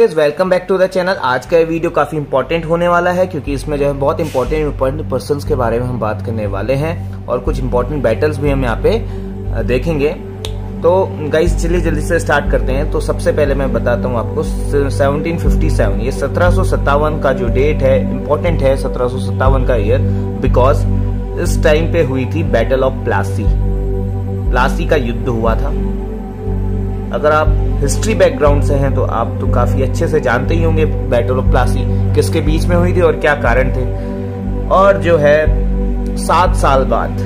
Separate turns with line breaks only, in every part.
Guys welcome back to the channel आज का ये वीडियो काफ़ी इंपॉर्टेंट होने वाला है, क्योंकि इसमें जो है बहुत इंपॉर्टेंट इंपॉर्टेंट पर्सन के बारे में हम बात करने वाले हैं और कुछ इंपॉर्टेंट बैटल्स भी हम यहाँ पे देखेंगे। तो गाइस चलिए जल्दी से स्टार्ट करते हैं। तो सबसे पहले मैं बताता हूँ आपको 1757 ये सत्रह का जो डेट है इम्पोर्टेंट है सत्रह का ईयर बिकॉज़ इस टाइम पे हुई थी बैटल ऑफ़ प्लासी प्लासी का युद्ध हुआ था। अगर आप हिस्ट्री बैकग्राउंड से हैं तो आप तो काफ़ी अच्छे से जानते ही होंगे बैटल ऑफ़ प्लासी किसके बीच में हुई थी और क्या कारण थे। और जो है, सात साल बाद,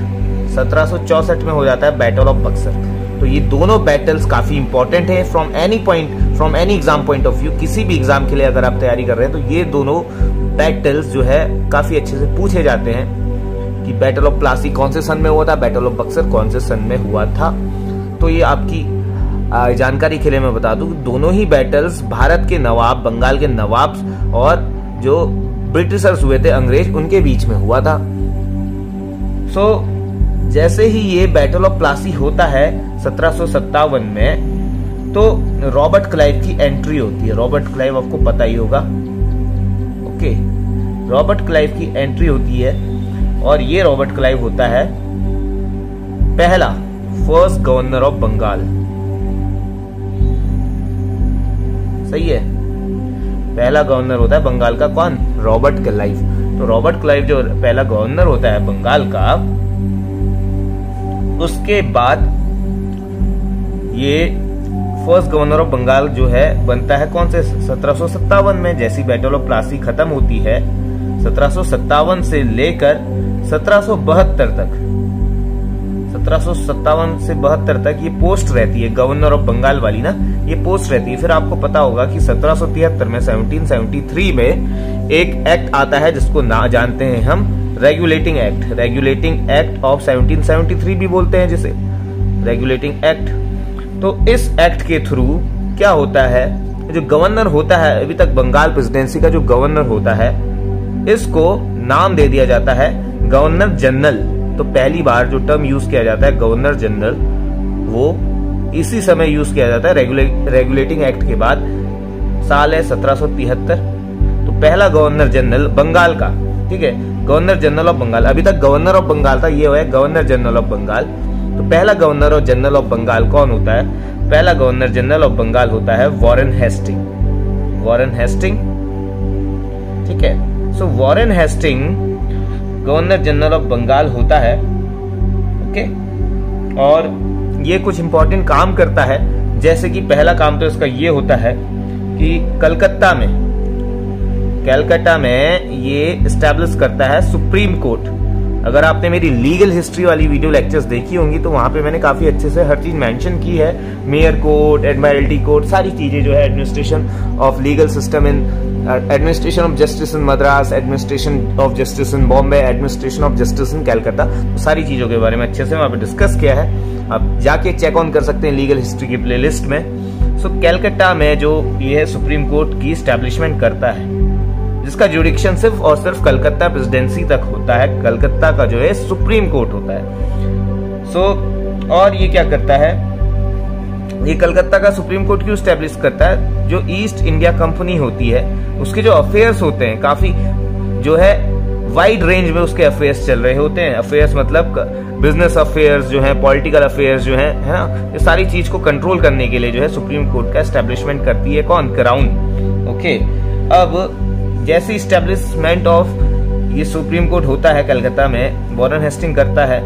सत्रह में हो जाता है बैटल ऑफ़ बक्सर तो ये दोनों बैटल्स काफ़ी इंपॉर्टेंट है from any point from any exam point of view किसी भी एग्ज़ाम के लिए अगर आप तैयारी कर रहे हैं तो ये दोनों बैटल्स जो है, काफ़ी अच्छे से पूछे जाते हैं कि बैटल ऑफ़ प्लासी कौन से सन में हुआ था बैटल ऑफ़ बक्सर कौन से सन में हुआ था। तो ये आपकी जानकारी के लिए मैं बता दूँ दोनों ही बैटल्स भारत के नवाब बंगाल के नवाब और जो ब्रिटिशर्स हुए थे अंग्रेज़ उनके बीच में हुआ था। सो so, जैसे ही ये बैटल ऑफ़ प्लासी होता है सत्रह में तो रॉबर्ट क्लाइव की एंट्री होती है। रॉबर्ट क्लाइव आपको पता ही होगा। ओके रॉबर्ट क्लाइव की एंट्री होती है और ये रॉबर्ट क्लाइव होता है। पहला फ़र्स्ट गवर्नर ऑफ़ बंगाल सही है। पहला गवर्नर होता है बंगाल का कौन? रॉबर्ट क्लाइव तो रॉबर्ट क्लाइव जो पहला गवर्नर होता है बंगाल का, उसके बाद ये फ़र्स्ट गवर्नर ऑफ़ बंगाल जो है, बनता है कौन से? सत्रह में, जैसी बैटल ऑफ़ प्लासी खत्म होती है, सत्रह से लेकर सत्रह तक। सत्रह से बहत्तर तक ये पोस्ट रहती है, गवर्नर ऑफ़ बंगाल वाली ना, ये पोस्ट रहती है। फिर आपको पता होगा कि सत्रह में 1773 में एक एक्ट आता है, जिसको ना जानते हैं हम, regulating act. Regulating act of 1773 भी बोलते हैं जिसे, रेगुलेटिंग एक्ट। तो इस एक्ट के थ्रू क्या होता है? जो गवर्नर होता है, अभी तक बंगाल प्रेसिडेंसी का जो गवर्नर होता है, इसको नाम दे दिया जाता है गवर्नर जनरल। तो पहली बार जो टर्म यूज़ किया जाता है गवर्नर जनरल वो इसी समय यूज़ किया जाता है रेगुले, रेगुलेटिंग एक्ट के बाद साल है सत्रह तो पहला गवर्नर जनरल बंगाल का ठीक है? गवर्नर जनरल ऑफ़ बंगाल अभी तक गवर्नर ऑफ़ बंगाल था ये हुआ है गवर्नर जनरल ऑफ़ बंगाल तो पहला governor of general of Bengal कौन होता है? पहला गवर्नर जनरल ऑफ़ बंगाल होता है वॉरेन हेस्टिंग वॉरेन हेस्टिंग ठीक है? So Warren Hasting governor general of Bengal होता है, ओके? और ये कुछ इंपॉर्टेंट काम करता है, जैसे कि पहला काम तो इसका ये होता है कि कलकत्ता में कैलकाटा में ये स्टैब्लिश करता है सुप्रीम कोर्ट। अगर आपने मेरी लीगल हिस्ट्री वाली वीडियो लेक्चर्स देखी होंगी तो वहाँ पे मैंने काफ़ी अच्छे से हर चीज़ मेंशन की है। मेयर कोर्ट एडमायरल्टी कोर्ट सारी चीज़ें जो है administration of legal system in administration of justice in Madras administration of justice in Bombay administration of justice in Calcutta तो सारी चीज़ों के बारे में अच्छे से वहाँ पे डिस्कस किया है। आप जाके चेक ऑन कर सकते हैं लीगल हिस्ट्री की प्लेलिस्ट में। सो so, कैलकाटा में जो ये सुप्रीम कोर्ट की स्टैब्लिशमेंट करता है। जिसका जुडिक्शन सिर्फ़ और सिर्फ़ कलकत्ता प्रेसिडेंसी तक होता है। कलकत्ता का जो है सुप्रीम कोर्ट होता है। सो so, और ये क्या करता है? ये कलकत्ता का सुप्रीम कोर्ट क्यों स्टेब्लिश करता है? जो ईस्ट इंडिया कंपनी होती है उसके जो अफेयर्स होते हैं काफ़ी जो है वाइड रेंज में उसके अफेयर्स चल रहे होते हैं। अफेयर्स मतलब बिज़नेस अफेयर्स जो है पॉलिटिकल अफेयर्स जो है है ना? ये सारी चीज़ को कंट्रोल करने के लिए जो है सुप्रीम कोर्ट का एस्टेब्लिशमेंट करती है कौन? क्राउन ओके अब जैसी स्टेब्लिशमेंट ऑफ़ ये सुप्रीम कोर्ट होता है कलकत्ता में वॉरन हेस्टिंग करता है।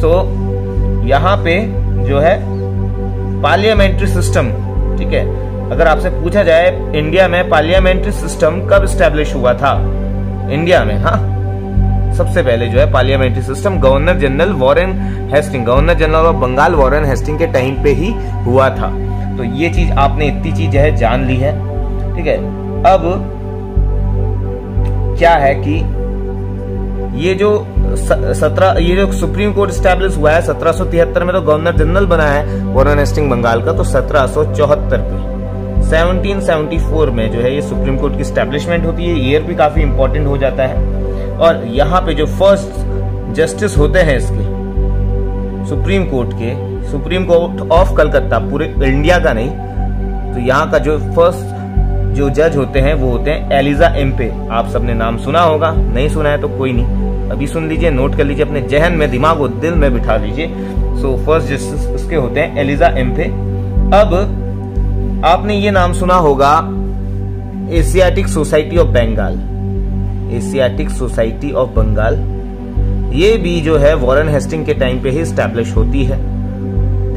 सो so, यहाँ पे जो है पार्लियामेंट्री सिस्टम ठीक है? अगर आपसे पूछा जाए इंडिया में पार्लियामेंट्री सिस्टम कब स्टेब्लिश हुआ था? इंडिया में हाँ? सबसे पहले जो है parliamentary system governor general Warren Hasting governor general of Bengal Warren Hasting के टाइम पे ही हुआ था। तो ये चीज़ आपने इतनी चीज़ है जान ली है, ठीक है? अब क्या है कि ये जो सत्रह, ये जो सुप्रीम कोर्ट स्टैब्लिश हुआ है, सत्रह में तो गवर्नर जनरल बना है वॉरन हेस्टिंग बंगाल का तो सत्रह पे। 1774 में जो है ये सुप्रीम कोर्ट की स्टैब्लिशमेंट होती है ईयर भी काफ़ी इंपॉर्टेंट हो जाता है। और यहाँ पे जो फ़र्स्ट जस्टिस होते हैं इसके, सुप्रीम कोर्ट के, सुप्रीम कोर्ट ऑफ़ कलकत्ता, पूरे इंडिया का नहीं तो यहाँ का जो फ़र्स्ट जो जज होते हैं, वो होते हैं एलिजा एम्पे। आप सबने नाम सुना होगा, नहीं सुना है तो कोई नहीं। अभी सुन लीजिए नोट कर लीजिए, अपने जहन में, दिमाग को दिल में बिठा लीजिए। सो फ़र्स्ट जस्टिस उसके होते हैं एलिजा एम्पे अब आपने ये नाम सुना होगा Asiatic Society of Bengal Asiatic Society of Bengal ये भी जो है वॉरेन हेस्टिंग के टाइम पे ही स्टैब्लिश होती है।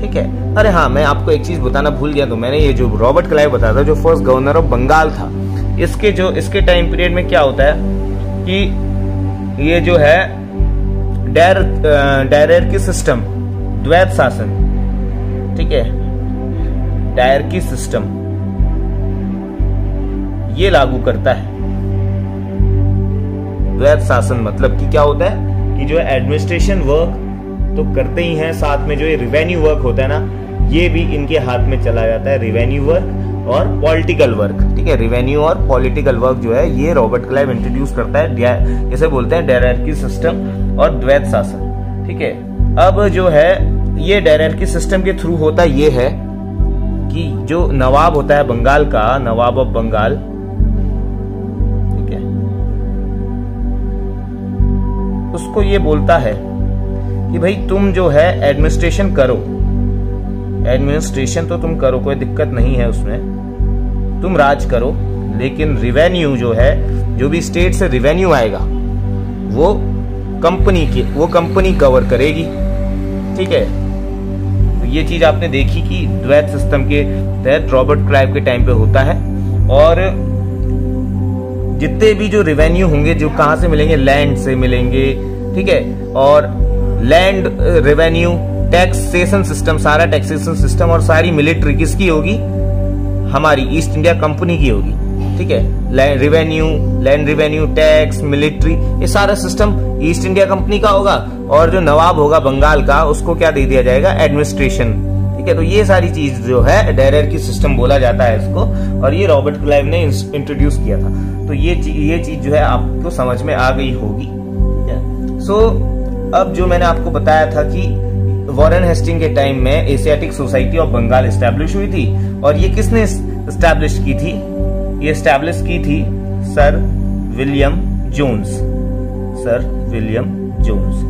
ठीक है? अरे हाँ मैं आपको एक चीज़ बताना भूल गया तो मैंने ये जो रॉबर्ट क्लाइव बताया था, जो फ़र्स्ट गवर्नर ऑफ़ बंगाल था, इसके जो, इसके टाइम पीरियड में क्या होता है कि ये जो है, डैर डायरेर की सिस्टम द्वैत शासन। ठीक है? डायर की सिस्टम ये लागू करता है। द्वैत शासन मतलब कि क्या होता है? कि जो एडमिनिस्ट्रेशन वर्क तो करते ही हैं, साथ में जो ये रिवेन्यू वर्क होता है ना, ये भी इनके हाथ में चला जाता है रिवेन्यू वर्क और पॉलिटिकल वर्क ठीक है रिवेन्यू और पॉलिटिकल वर्क जो है, ये रॉबर्ट क्लाइव इंट्रोड्यूस करता है इसे बोलते हैं डायरेक्टी सिस्टम और द्वैत शासन। ठीक है, अब जो है, ये डायरेक्टी सिस्टम के थ्रू होता ये है कि जो नवाब होता है बंगाल का, नवाब ऑफ़ बंगाल, ठीक है, उसको ये बोलता है कि भाई तुम जो है एडमिनिस्ट्रेशन करो। एडमिनिस्ट्रेशन तो तुम करो, कोई दिक्कत नहीं है उसमें। तुम राज करो, लेकिन रिवेन्यू जो है, जो भी स्टेट से रिवेन्यू आएगा, वो कंपनी के, वो कंपनी कवर करेगी। ठीक है? तो ये चीज़ आपने देखी कि द्वैत सिस्टम के तहत रॉबर्ट क्राइव के टाइम पे होता है, और जितने भी जो रिवेन्यू होंगे, जो कहाँ से मिलेंगे? लैंड से मिलेंगे। ठीक है? और लैंड रेवेन्यू टैक्सेशन सिस्टम सारा टैक्सेशन सिस्टम और सारी मिलिट्री किसकी होगी? हमारी ईस्ट इंडिया कंपनी की होगी। ठीक है? Revenue land revenue tax military ये सारा सिस्टम ईस्ट इंडिया कंपनी का होगा और जो नवाब होगा बंगाल का उसको क्या दे दिया जाएगा? एडमिनिस्ट्रेशन ठीक है? तो ये सारी चीज़ जो है डायरेक्ट की सिस्टम बोला जाता है इसको और ये रॉबर्ट क्लाइव ने इंट्रोड्यूस किया था। तो ये ये चीज़ जो है आपको समझ में आ गई होगी। सो so, अब जो मैंने आपको बताया था कि वॉरेन हेस्टिंग के टाइम में Asiatic Society of Bengal establish हुई थी। और ये किसने स्टैब्लिश की थी? ये स्टैब्लिश की थी sir William Jones. Sir William Jones.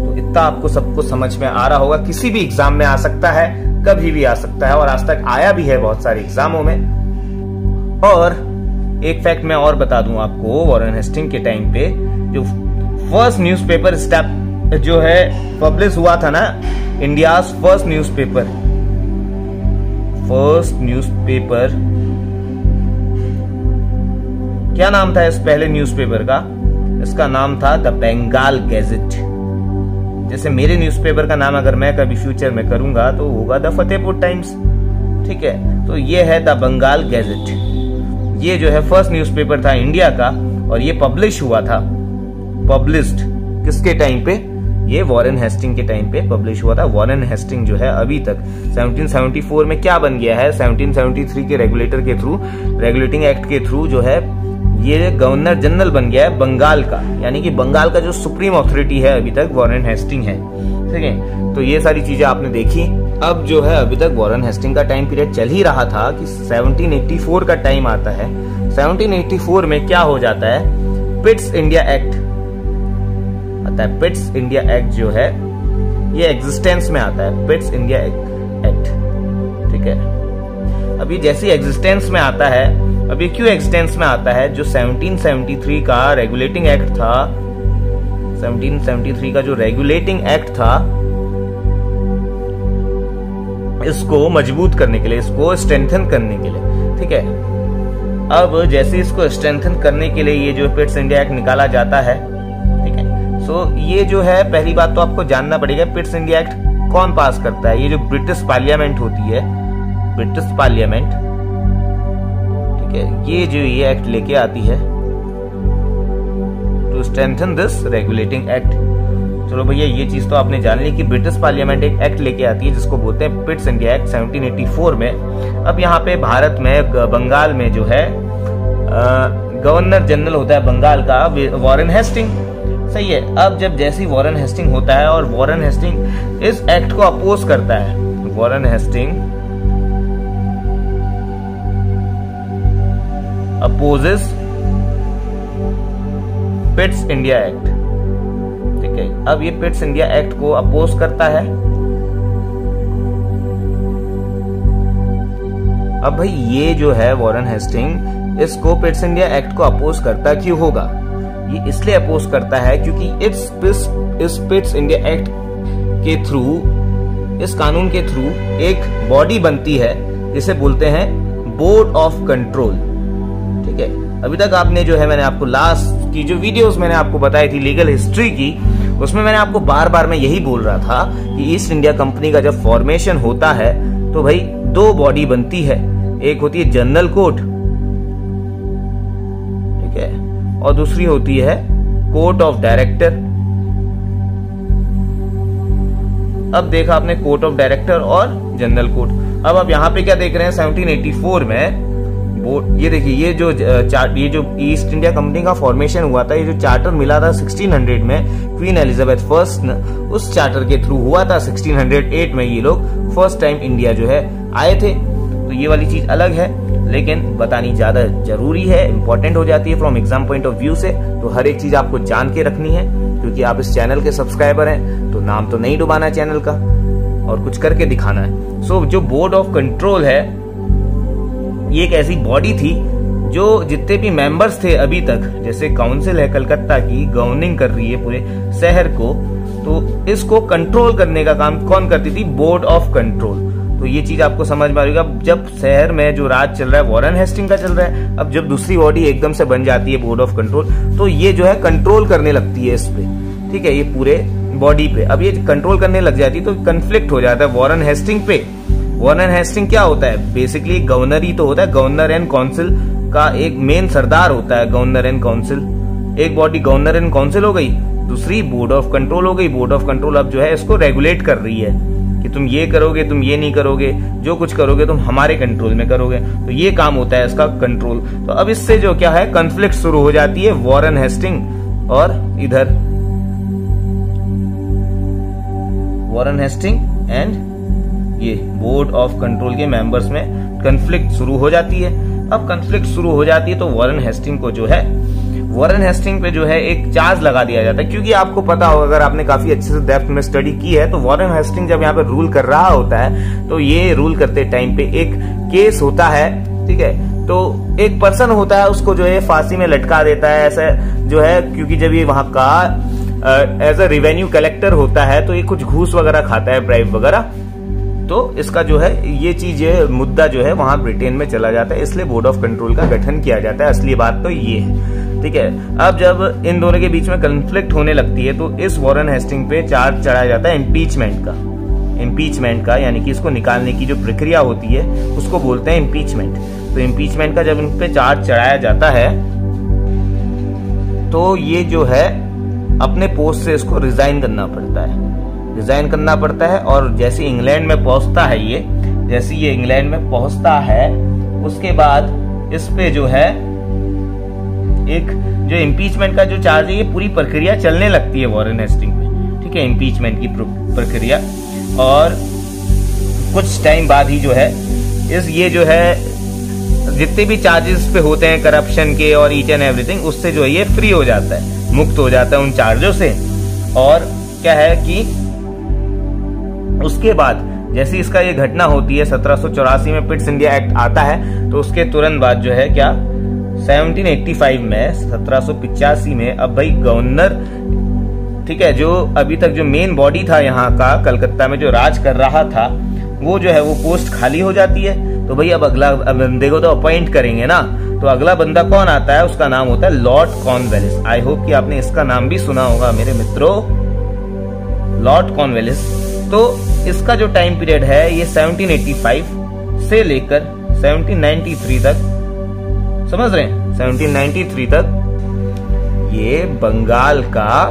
तो इतना आपको सबको समझ में आ रहा होगा। किसी भी एग्ज़ाम में आ सकता है, कभी भी आ सकता है, और आज तक आया भी है बहुत सारे एग्जामों में। और एक फैक्ट मैं और बता दूँ आपको, वॉरेन हेस्टिंग के टाइम पे जो फ़र्स्ट न्यूज़पेपर स्टेप जो है पब्लिश हुआ था ना India first newspaper first newspaper क्या नाम था इस पहले न्यूज़पेपर का? इसका नाम था द बंगाल गैजेट जैसे मेरे न्यूज़पेपर का नाम अगर मैं कभी फ्यूचर में करूँगा तो होगा द फतेहपुर टाइम्स ठीक है? तो ये है द बंगाल गैजेट ये जो है फ़र्स्ट न्यूज़पेपर था इंडिया का, और ये पब्लिश हुआ था. पब्लिश्ड किसके टाइम पे? ये वॉरेन हेस्टिंग के टाइम पे पब्लिश हुआ था। वॉरेन हेस्टिंग जो है अभी तक 1774 में क्या बन गया है? 1773 के रेगुलेटर के थ्रू रेगुलेटिंग एक्ट के थ्रू जो है, ये गवर्नर जनरल बन गया है बंगाल का। यानी कि बंगाल का जो सुप्रीम अथॉरिटी है अभी तक वॉरेन हेस्टिंग है। ठीक है? तो ये सारी चीज़ें आपने देखी। अब जो है अभी तक वॉरेन हेस्टिंग का टाइम पीरियड चल ही रहा था कि 1784 का टाइम आता है। 1784 में क्या हो जाता है? पिट्स इंडिया एक्ट आता है पिट्स इंडिया एक्ट जो है, ये एग्जिस्टेंस में आता है पिट्स इंडिया एक्ट ठीक है? अभी जैसे एग्जिस्टेंस में आता है, अभी क्यों एग्जिस्टेंस में आता है? जो 1773 का रेगुलेटिंग एक्ट था 1773 का जो रेगुलेटिंग एक्ट था, इसको मज़बूत करने के लिए, इसको स्ट्रेंथन करने के लिए, ठीक है? अब जैसे इसको स्ट्रेंथन करने के लिए ये जो पिट्स इंडिया एक्ट निकाला जाता है तो ये जो है, पहली बात तो आपको जानना पड़ेगा, पिट्स इंडिया एक्ट कौन पास करता है? ये जो ब्रिटिश पार्लियामेंट होती है, ब्रिटिश पार्लियामेंट, ठीक है, ये जो ये एक्ट लेके आती है to strengthen this regulating act चलो भैया, ये चीज़ तो आपने जान ली कि ब्रिटिश पार्लियामेंट एक एक्ट लेके आती है, जिसको बोलते हैं पिट्स इंडिया एक्ट 1784 में। अब यहाँ पे भारत में बंगाल में जो है गवर्नर जनरल होता है बंगाल का वॉरेन हेस्टिंग। सही है, अब जब जैसी वॉरन हेस्टिंग होता है और वॉरन हेस्टिंग इस एक्ट को अपोज करता है, Warren Hasting opposes Pitt's India act. ठीक है, अब ये पिट्स इंडिया एक्ट को अपोज करता है। अब भाई ये जो है वॉरन हेस्टिंग, इसको पिट्स इंडिया एक्ट को अपोज करता क्यों होगा? ये इसलिए अपोज करता है क्योंकि इट्स पिट्स इंडिया एक्ट के थ्रू, इस कानून के थ्रू एक बॉडी बनती है, जिसे बोलते हैं बोर्ड ऑफ़ कंट्रोल। ठीक है? अभी तक आपने जो है, मैंने आपको लास्ट की जो वीडियोस मैंने आपको बताई थी लीगल हिस्ट्री की, उसमें मैंने आपको बार बार मैं यही बोल रहा था कि ईस्ट इंडिया कंपनी का जब फॉर्मेशन होता है तो भाई दो बॉडी बनती है। एक होती है जनरल कोर्ट ठीक है? और दूसरी होती है कोर्ट ऑफ़ डायरेक्टर। अब देखा आपने कोर्ट ऑफ़ डायरेक्टर और जनरल कोर्ट। अब आप यहाँ पे क्या देख रहे हैं? 1784 में ये देखिए, ये जो ये जो ईस्ट इंडिया कंपनी का फॉर्मेशन हुआ था, ये जो चार्टर मिला था 1600 में, क्वीन एलिजाबेथ फ़र्स्ट उस चार्टर के थ्रू हुआ था 1608 में ये लोग फ़र्स्ट टाइम इंडिया जो है आए थे। तो ये वाली चीज़ अलग है लेकिन बतानी ज़्यादा ज़रूरी है इंपॉर्टेंट हो जाती है from exam point of view से तो हर एक चीज़ आपको जान के रखनी है क्योंकि आप इस चैनल के सब्सक्राइबर हैं तो नाम तो नहीं डुबाना चैनल का और कुछ करके दिखाना है। सो so, जो बोर्ड ऑफ़ कंट्रोल है ये एक ऐसी बॉडी थी जो जितने भी मेंबर्स थे अभी तक जैसे काउंसिल है कलकत्ता की गवर्निंग कर रही है पूरे शहर को तो इसको कंट्रोल करने का काम कौन करती थी? बोर्ड ऑफ़ कंट्रोल तो ये चीज़ आपको समझ में आएगा जब शहर में जो राज चल रहा है वॉरन हेस्टिंग का चल रहा है, अब जब दूसरी बॉडी एकदम से बन जाती है बोर्ड ऑफ़ कंट्रोल तो ये जो है कंट्रोल करने लगती है इस पे। ठीक है, ये पूरे बॉडी पे। अब ये कंट्रोल करने लग जाती है तो कंफ्लिक्ट हो जाता है वॉरन हेस्टिंग पे। वॉरन हेस्टिंग क्या होता है? बेसिकली गवर्नर ही तो होता है। गवर्नर एंड काउंसिल का एक मेन सरदार होता है गवर्नर एंड काउंसिल एक बॉडी गवर्नर एंड काउंसिल हो गई, दूसरी बोर्ड ऑफ़ कंट्रोल हो गई। बोर्ड ऑफ़ कंट्रोल अब जो है इसको रेगुलेट कर रही है। कि तुम ये करोगे, तुम ये नहीं करोगे, जो कुछ करोगे तुम हमारे कंट्रोल में करोगे। तो ये काम होता है इसका कंट्रोल तो अब इससे जो क्या है कंफ्लिक्ट शुरू हो जाती है वॉरन हेस्टिंग और इधर। वॉरन हेस्टिंग एंड ये बोर्ड ऑफ़ कंट्रोल के मेंबर्स में कंफ्लिक्ट शुरू हो जाती है। अब कंफ्लिक्ट शुरू हो जाती है तो वॉरन हेस्टिंग को जो है वॉरेन हेस्टिंग पे जो है एक चार्ज लगा दिया जाता है। क्योंकि आपको पता होगा, अगर आपने काफ़ी अच्छे से डेप्थ में स्टडी की है तो वॉरेन हेस्टिंग जब यहाँ पे रूल कर रहा होता है तो ये रूल करते टाइम पे एक केस होता है, ठीक है? तो एक पर्सन होता है, उसको जो है फांसी में लटका देता है, ऐसा जो है, क्योंकि जब ये वहाँ का एज अ रिवेन्यू कलेक्टर होता है तो ये कुछ घूस वगैरह खाता है ब्राइब वगैरह। तो इसका जो है, ये चीज़ मुद्दा जो है, वहाँ ब्रिटेन में चला जाता है, इसलिए बोर्ड ऑफ़ कंट्रोल का गठन किया जाता है। असली बात तो ये है। ठीक है? अब जब इन दोनों के बीच में कंफ्लिक्ट होने लगती है तो इस वॉरन हेस्टिंग पे चार्ज चढ़ाया जाता है इम्पीचमेंट का। इम्पीचमेंट का, यानी कि इसको निकालने की जो प्रक्रिया होती है, उसको बोलते हैं इम्पीचमेंट तो इम्पीचमेंट का जब इन पे चार्ज चढ़ाया जाता है तो ये जो है, अपने पोस्ट से इसको रिजाइन करना पड़ता है। रिजाइन करना पड़ता है और जैसे इंग्लैंड में पहुँचता है ये, जैसे ये इंग्लैंड में पहुँचता है, उसके बाद इस पे जो है एक जो इम्पीचमेंट का जो चार्ज है, ये पूरी प्रक्रिया चलने लगती है वॉरेन हेस्टिंग में ठीक है इम्पीचमेंट की प्रक्रिया। और कुछ टाइम बाद ही जो है, इस ये जो है, जितने भी चार्जेस पे होते हैं करप्शन के और ईच एंड एवरीथिंग उससे जो है, ये फ्री हो जाता है, मुक्त हो जाता है उन चार्जों से। और क्या है कि उसके बाद, जैसे इसका ये घटना होती है, सत्रह सौ चौरासी में पिट्स इंडिया एक्ट आता है तो उसके तुरंत बाद जो है क्या 1785 में, सत्रह में, अब भाई गवर्नर, ठीक है, जो अभी तक जो मेन बॉडी था यहाँ का, कलकत्ता में जो राज कर रहा था, वो जो है वो पोस्ट खाली हो जाती है। तो भाई अब अगला बंदे को तो अपॉइंट करेंगे ना। तो अगला बंदा कौन आता है? उसका नाम होता है लॉर्ड कॉनवेलिस आई होप कि आपने इसका नाम भी सुना होगा मेरे मित्रों। लॉर्ड कॉनवेलिस तो इसका जो टाइम पीरियड है, ये 1785 से लेकर 1793 तक समझ रहे हैं? 1793 तक ये बंगाल का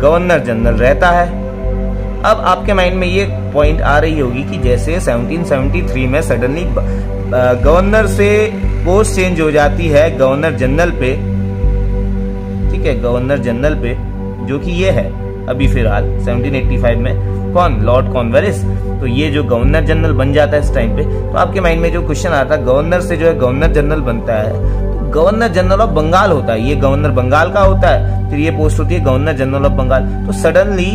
गवर्नर जनरल रहता है। अब आपके माइंड में ये पॉइंट आ रही होगी कि जैसे 1773 में सडनली गवर्नर से पोस्ट चेंज हो जाती है गवर्नर जनरल पे, ठीक है, गवर्नर जनरल पे, जो कि ये है अभी फ़िलहाल 1785 में। कौन? लॉर्ड कॉन्वेरिस तो ये जो गवर्नर जनरल बन जाता है इस टाइम पे तो आपके माइंड में जो क्वेश्चन आता है गवर्नर से जो है गवर्नर जनरल बनता है। तो गवर्नर जनरल ऑफ़ बंगाल होता है, ये गवर्नर बंगाल का होता है, फिर ये पोस्ट होती है गवर्नर जनरल ऑफ़ बंगाल तो सडनली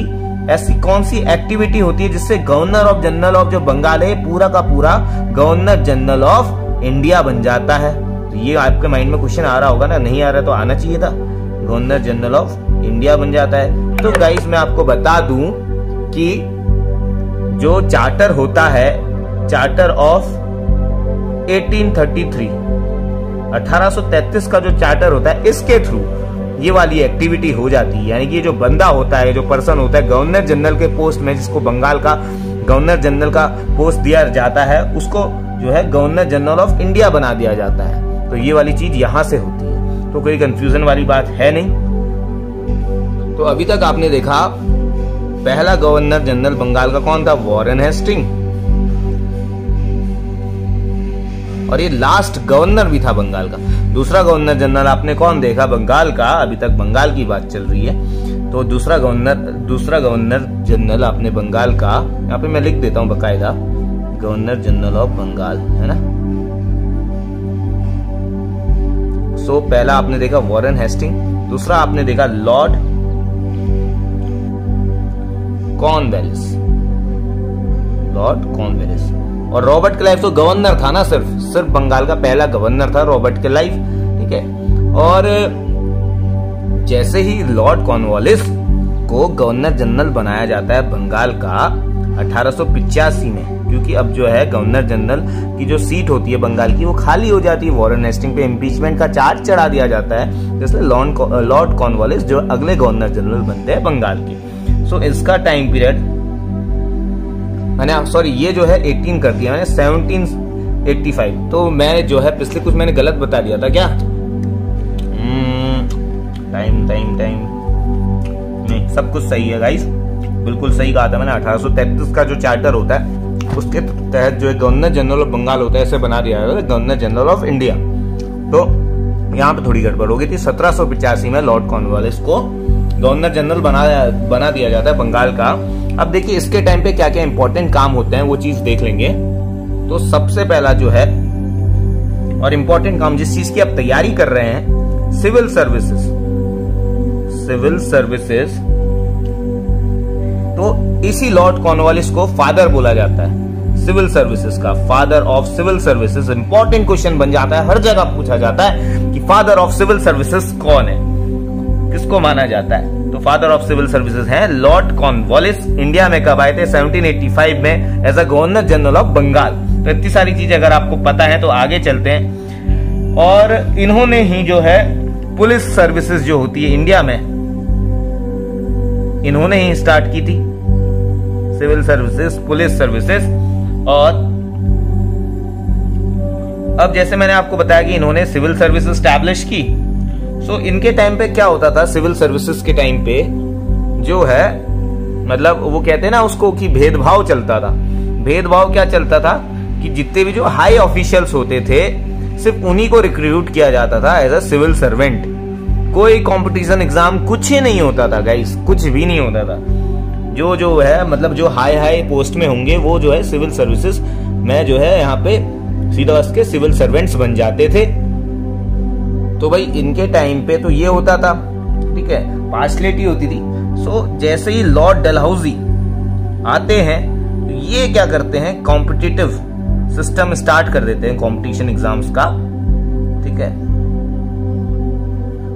ऐसी कौन सी एक्टिविटी होती है जिससे गवर्नर ऑफ़ जनरल ऑफ़ जो बंगाल है, पूरा का पूरा गवर्नर जनरल ऑफ़ इंडिया बन जाता है। तो ये आपके माइंड में क्वेश्चन आ रहा होगा ना? नहीं आ रहा तो आना चाहिए था। गवर्नर जनरल ऑफ़ इंडिया बन जाता है। तो गाइस मैं आपको बता दूँ कि जो चार्टर होता है चार्टर ऑफ़ 1833 1833 का जो चार्टर होता है, इसके थ्रू ये वाली एक्टिविटी हो जाती है। यानी कि जो बंदा होता है, जो पर्सन होता है गवर्नर जनरल के पोस्ट में जिसको बंगाल का गवर्नर जनरल का पोस्ट दिया जाता है, उसको जो है गवर्नर जनरल ऑफ़ इंडिया बना दिया जाता है। तो ये वाली चीज़ यहाँ से होती है। तो कोई कंफ्यूजन वाली बात है नहीं। तो अभी तक आपने देखा पहला गवर्नर जनरल बंगाल का कौन था? Warren Hasting. और ये लास्ट गवर्नर भी था बंगाल का। दूसरा गवर्नर जनरल आपने कौन देखा? बंगाल का। अभी तक बंगाल की बात चल रही है। तो दूसरा गवर्नर दूसरा गवर्नर जनरल आपने बंगाल का। यहाँ पे मैं लिख देता हूँ बकायदा। गवर्नर जनरल ऑफ़ बंगाल है ना? सो so, पहला आपने देखा वॉरेन हेस्टिंग दूसरा आपने देखा लॉर्ड कॉनवेलिस लॉर्ड कॉनवेलिस और रॉबर्ट क्लाइव तो गवर्नर था ना सिर्फ़। सिर्फ़ बंगाल का पहला गवर्नर था रॉबर्ट क्लाइव ठीक है? और जैसे ही लॉर्ड कॉर्नवालिस को गवर्नर जनरल बनाया जाता है बंगाल का अठारह में, क्योंकि अब जो है गवर्नर जनरल की जो सीट होती है बंगाल की, वो खाली हो जाती है। वॉरेन हेस्टिंग पे इम्पीचमेंट का चार्ज चढ़ा दिया जाता है जैसे लॉर्ड कॉर्नवालिस जो अगले गवर्नर जनरल बनते हैं बंगाल के। सो so, इसका टाइम पीरियड मैंने सॉरी ये जो है 18 कर दिया मैंने 1785 तो मैं जो है पिछले कुछ मैंने गलत बता दिया था क्या? टाइम टाइम टाइम नहीं सब कुछ सही है गाइस बिल्कुल सही कहा था मैंने 1833 का जो चार्टर होता है उसके तहत जो है गवर्नर जनरल ऑफ़ बंगाल होता है ऐसे बना दिया है गवर्नर जनरल ऑफ़ इंडिया तो यहाँ पे थोड़ी गड़बड़ हो गई थी सत्रह में लॉर्ड कॉर्नवालिस को गवर्नर जनरल बना बना दिया जाता है बंगाल का। अब देखिए, इसके टाइम पे क्या क्या इंपॉर्टेंट काम होते हैं, वो चीज़ देख लेंगे। तो सबसे पहला जो है, और इंपॉर्टेंट काम जिस चीज़ की आप तैयारी कर रहे हैं सिविल सर्विसेज़ सिविल सर्विसेज़ तो इसी लॉर्ड कॉर्नवालिस को फादर बोला जाता है सिविल सर्विसेज़ का। Father of civil services important question बन जाता है, हर जगह पूछा जाता है कि फादर ऑफ़ सिविल सर्विसेज़ कौन है? किसको माना जाता है? तो फादर ऑफ़ सिविल सर्विसेज़ हैं लॉर्ड कॉर्नवालिस इंडिया में कब आए थे? 1785 में as a governor general of Bengal तो इतनी सारी चीज़ें अगर आपको पता है तो आगे चलते हैं। और इन्होंने ही जो है, पुलिस सर्विसेज़ जो होती है इंडिया में, इन्होंने ही स्टार्ट की थी। सिविल सर्विसेज़ पुलिस सर्विसेज़ और अब जैसे मैंने आपको बताया कि इन्होंने सिविल सर्विस स्टैब्लिश की सो so, इनके टाइम पे क्या होता था? सिविल सर्विसेज़ के टाइम पे जो है मतलब वो कहते हैं ना उसको कि भेदभाव चलता था। भेदभाव क्या चलता था? कि जितने भी जो हाई ऑफिशियल्स होते थे सिर्फ़ उन्हीं को रिक्रूट किया जाता था एज अ सिविल सर्वेंट कोई कंपटीशन एग्ज़ाम कुछ ही नहीं होता था गाइस कुछ भी नहीं होता था। जो जो है मतलब जो हाई हाई पोस्ट में होंगे वो जो है सिविल सर्विसेज़ में जो है यहाँ पे सीधा के सिविल सर्वेंट्स बन जाते थे। तो भाई इनके टाइम पे तो ये होता था, ठीक है? पार्शलिटी होती थी। सो जैसे ही लॉर्ड डलहाउजी आते हैं तो ये क्या करते हैं? कॉम्पिटिटिव सिस्टम स्टार्ट कर देते हैं कॉम्पिटिशन एग्ज़ाम्स का, ठीक है?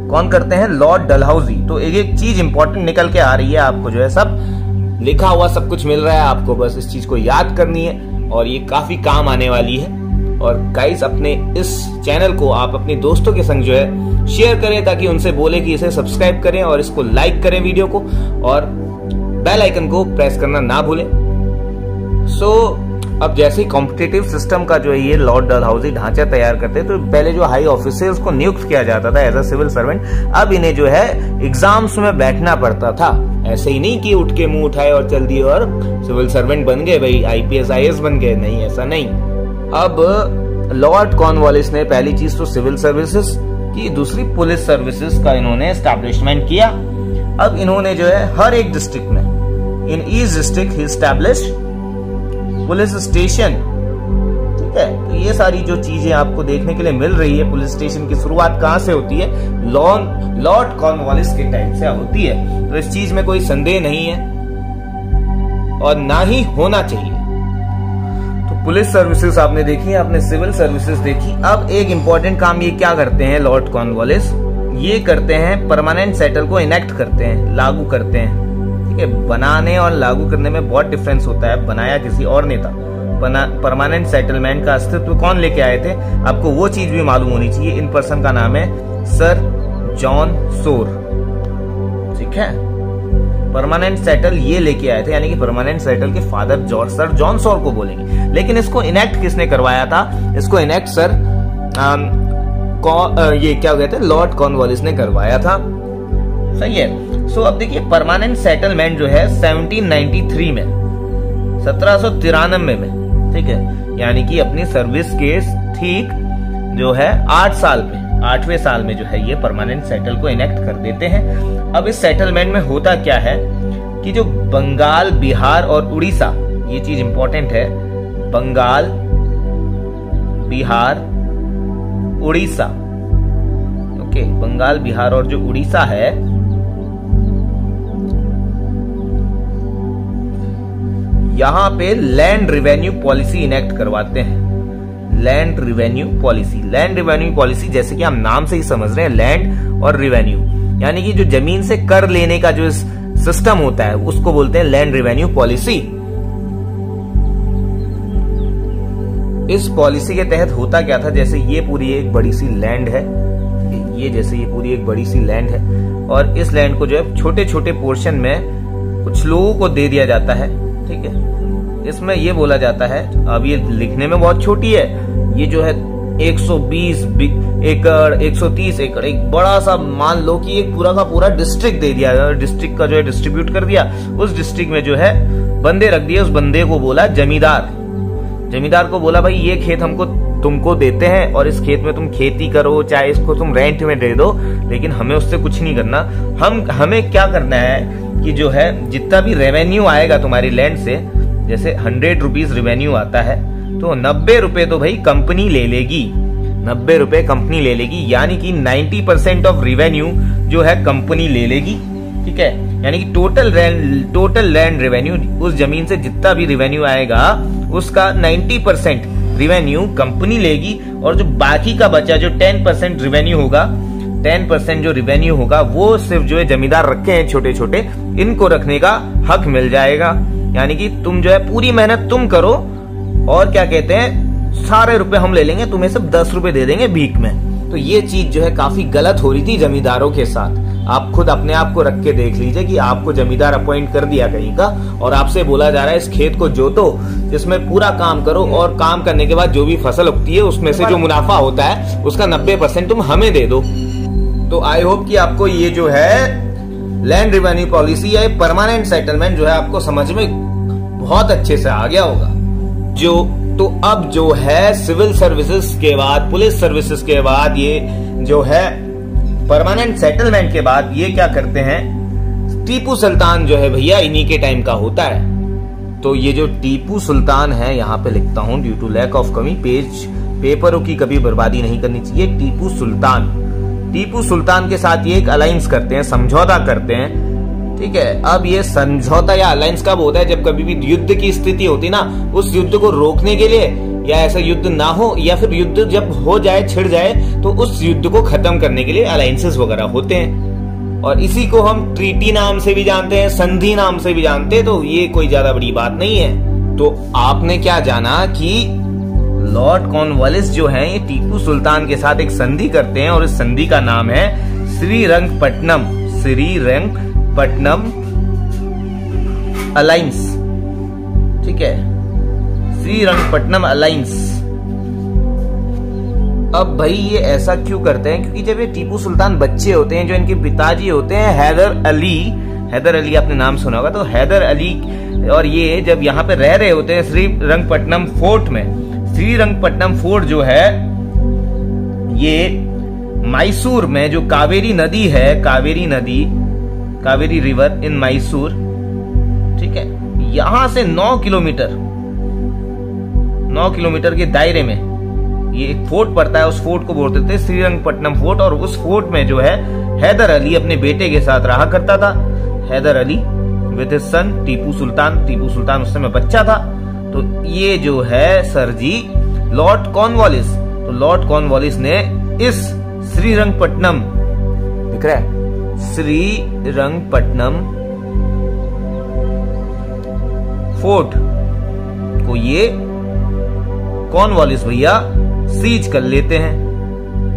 कौन करते हैं? लॉर्ड डलहाउजी तो एक एक चीज़ इंपॉर्टेंट निकल के आ रही है आपको, जो है सब लिखा हुआ सब कुछ मिल रहा है आपको, बस इस चीज़ को याद करनी है और ये काफ़ी काम आने वाली है। और गाइस अपने इस चैनल को आप अपने दोस्तों के संग जो है शेयर करें ताकि उनसे बोले कि इसे सब्सक्राइब करें और इसको लाइक करें वीडियो को और बेल आइकन को प्रेस करना ना भूलें। सो so, अब जैसे ही कॉम्पिटेटिव सिस्टम का जो है ये लॉर्ड डल हाउसी ढांचा तैयार करते तो पहले जो हाई ऑफिसर्स को नियुक्त किया जाता था एज अ सिविल सर्वेंट अब इन्हें जो है एग्ज़ाम्स में बैठना पड़ता था। ऐसे ही नहीं कि उठ के मुँह उठाए और चल दिए और सिविल सर्वेंट बन गए भाई आईपीएस आईएएस बन गए। नहीं ऐसा नहीं। अब लॉर्ड कॉर्नवालिस ने पहली चीज़ तो सिविल सर्विसेज़ की, दूसरी पुलिस सर्विसेज़ का इन्होंने स्टैब्लिशमेंट किया। अब इन्होंने जो है हर एक डिस्ट्रिक्ट में इन ईस्ट डिस्ट्रिक्ट ही स्टैब्लिश पुलिस स्टेशन ठीक है? तो ये सारी जो चीज़ें आपको देखने के लिए मिल रही है पुलिस स्टेशन की शुरुआत कहाँ से होती है? लॉन लॉर्ड कॉर्नवालिस के टाइम से होती है। तो इस चीज़ में कोई संदेह नहीं है, और ना ही होना चाहिए। पुलिस सर्विसेज़ आपने देखी, आपने सिविल सर्विसेज़ देखी। अब एक इंपॉर्टेंट काम ये क्या करते हैं लॉर्ड कॉर्नवालिस ये करते हैं परमानेंट सेटल को इनेक्ट करते हैं, लागू करते हैं। ठीक है, बनाने और लागू करने में बहुत डिफरेंस होता है। बनाया किसी और ने था। परमानेंट सेटलमेंट का अस्तित्व कौन लेके आए थे? आपको वो चीज़ भी मालूम होनी चाहिए। इन पर्सन का नाम है सर जॉन सोर ठीक है? परमानेंट सेटल ये लेके आए थे यानी कि परमानेंट सेटल के father George sir John Shore को बोलेंगे। लेकिन इसको इनेक्ट किसने करवाया था? इसको इनेक्ट सर आम, ये क्या कहते हैं लॉर्ड कॉर्नवालिस ने करवाया था। सही है। सो अब देखिए परमानेंट सेटलमेंट जो है 1793 में सत्रह में ठीक है? यानी कि अपनी सर्विस के ठीक जो है आठ साल में। आठवें साल में जो है ये परमानेंट सेटल को इनेक्ट कर देते हैं। अब इस सेटलमेंट में होता क्या है कि जो बंगाल, बिहार और उड़ीसा, ये चीज़ इंपॉर्टेंट है। बंगाल, बिहार, उड़ीसा। ओके बंगाल, बिहार और जो उड़ीसा है, यहाँ पे लैंड रिवेन्यू पॉलिसी इनेक्ट करवाते हैं। Land revenue policy land revenue policy जैसे कि हम नाम से ही समझ रहे हैं लैंड और रिवेन्यू यानी कि जो ज़मीन से कर लेने का जो सिस्टम होता है, उसको बोलते हैं लैंड रिवेन्यू पॉलिसी इस पॉलिसी के तहत होता क्या था? जैसे ये पूरी एक बड़ी सी लैंड है, ये जैसे ये पूरी एक बड़ी सी लैंड है, और इस लैंड को जो है छोटे छोटे पोर्शन में कुछ लोगों को दे दिया जाता है, ठीक है? इसमें ये बोला जाता है, अब ये लिखने में बहुत छोटी है, ये जो है 120 एकड़ 130 एकड़, एक बड़ा सा मान लो कि एक पूरा का पूरा डिस्ट्रिक्ट दे दिया डिस्ट्रिक्ट का जो है डिस्ट्रीब्यूट कर दिया, उस डिस्ट्रिक्ट में जो है बंदे रख दिए, उस बंदे को बोला जमींदार। जमींदार को बोला, भाई, ये खेत हमको, तुमको देते हैं और इस खेत में तुम खेती करो, चाहे इसको तुम रेंट में दे दो, लेकिन हमें उससे कुछ नहीं करना। हम, हमें क्या करना है कि जो है, जितना भी रेवेन्यू आएगा तुम्हारी लैंड से जैसे हंड्रेड रुपीज़ रेवेन्यू आता है तो नब्बे रुपए तो भाई कंपनी ले लेगी। नब्बे रुपए कंपनी ले लेगी, यानी कि नाइन्टी परसेंट ऑफ़ रिवेन्यू जो है कंपनी ले लेगी। ठीक है? यानी कि टोटल टोटल लैंड रेवेन्यू उस ज़मीन से जितना भी रेवेन्यू आएगा, उसका 90 परसेंट रिवेन्यू कंपनी लेगी, और जो बाकी का बचा, जो 10 परसेंट रिवेन्यू होगा टेन परसेंट जो रिवेन्यू होगा, वो सिर्फ़ जो है जमींदार रखे हैं छोटे छोटे इनको रखने का हक मिल जाएगा। यानी कि तुम जो है पूरी मेहनत तुम करो और क्या कहते हैं सारे रुपए हम ले लेंगे तुम्हें सिर्फ़ दस रुपए दे देंगे भीख में। तो ये चीज़ जो है काफ़ी गलत हो रही थी जमींदारों के साथ। आप खुद अपने आप को रख के देख लीजिए कि आपको जमींदार अपॉइंट कर दिया कहीं का और आपसे बोला जा रहा है इस खेत को जोतो जिसमें पूरा काम करो और काम करने के बाद जो भी फ़सल उगती है उसमें से जो मुनाफा होता है उसका नब्बे परसेंट तुम हमें दे दो। तो आई होप कि आपको ये जो है लैंड रिवेन्यू पॉलिसी या परमानेंट सेटलमेंट जो है आपको समझ में बहुत अच्छे से आ गया होगा। जो तो अब जो है सिविल सर्विसेज़ के बाद पुलिस सर्विसेज़ के बाद ये जो है परमानेंट सेटलमेंट के बाद ये क्या करते हैं? टीपू सुल्तान जो है भैया इन्हीं के टाइम का होता है। तो ये जो टीपू सुल्तान है, यहाँ पे लिखता हूँ ड्यू टू लैक ऑफ़ कमी, पेज पेपरों की कभी बर्बादी नहीं करनी चाहिए। टीपू सुल्तान। टीपू सुल्तान के साथ ये एक अलायंस करते हैं, समझौता करते हैं। ठीक है, अब ये समझौता या अलायंस कब होता है? जब कभी भी युद्ध की स्थिति होती ना, उस युद्ध को रोकने के लिए, या ऐसा युद्ध ना हो, या फिर युद्ध जब हो जाए, छिड़ जाए तो उस युद्ध को खत्म करने के लिए अलायंसेस वगैरह होते हैं। और इसी को हम ट्रीटी नाम से भी जानते हैं, संधि नाम से भी जानते हैं तो ये कोई ज़्यादा बड़ी बात नहीं है। तो आपने क्या जाना कि लॉर्ड कॉर्नवालिस जो हैं, ये टीपू सुल्तान के साथ एक संधि करते हैं और इस संधि का नाम है श्रीरंगपट्टनम। श्रीरंगपट्टनम अलायंस ठीक है? श्रीरंगपट्टनम अलायंस अब भाई ये ऐसा क्यों करते हैं? क्योंकि जब ये टीपू सुल्तान बच्चे होते हैं, जो इनके पिताजी होते हैं, हैदर अली हैदर अली आपने नाम सुना होगा तो हैदर अली और ये जब यहाँ पे रह रहे होते हैं श्री रंगपट्टनम फोर्ट में श्रीरंगपट्टनम फोर्ट जो है, ये मैसूर में जो कावेरी नदी है, कावेरी नदी, कावेरी रिवर इन मैसूर, ठीक है, यहाँ से 9 किलोमीटर 9 किलोमीटर के दायरे में ये एक फोर्ट पड़ता है, उस फोर्ट को बोलते थे श्रीरंगपट्टनम फोर्ट, और उस फोर्ट में जो है, हैदर अली अपने बेटे के साथ रहा करता था। हैदर अली विद सन टीपू सुल्तान टीपू सुल्तान उस समय बच्चा था। तो ये जो है सर जी, लॉर्ड कॉर्नवालिस। तो लॉर्ड कॉर्नवालिस ने इस श्रीरंगपट्टनम, दिख रहा है? श्रीरंगपट्टनम फोर्ट को ये कॉर्नवालिस भैया सीज कर लेते हैं।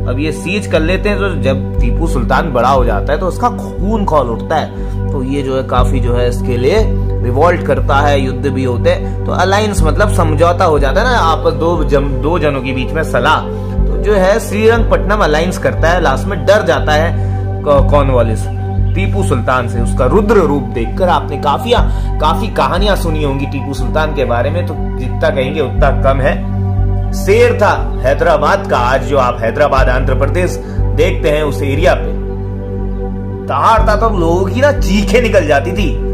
अब ये सीज कर लेते हैं तो जब टीपू सुल्तान बड़ा हो जाता है तो उसका खून खोल उठता है। तो ये जो है काफ़ी जो है इसके लिए रिवॉल्ट करता है युद्ध भी होते हैं। तो अलायंस मतलब समझौता हो जाता है ना आपस दो जम, दो जनों के बीच में सलाह। तो जो है श्रीरंगपट्टनम अलायंस करता है लास्ट में डर जाता है कौन कॉर्नवालिस टीपू सुल्तान से। उसका रुद्र रूप देखकर आपने काफ़ी काफ़ी कहानियाँ सुनी होंगी टीपू सुल्तान के बारे में तो जितना कहेंगे उतना कम है। शेर था, हैदराबाद का। आज जो आप हैदराबाद, आंध्र प्रदेश देखते हैं उस एरिया पे। दहाड़ता तो लोगों की ना चीखे निकल जाती थी।